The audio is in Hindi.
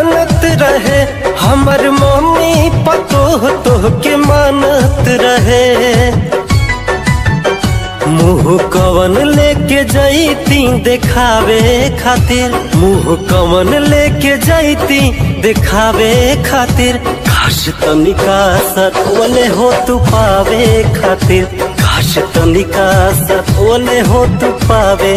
जानत रहे, हमर मम्मी पतोह तोह के मानत रहे। मुँह कवन लेके जैती देखावे खातिर, मुँह कवन लेके जैती देखावे खातिर। खास तनिका सतवले हो तू पावे खातिर, खास तनिका सतवले हो तू पावे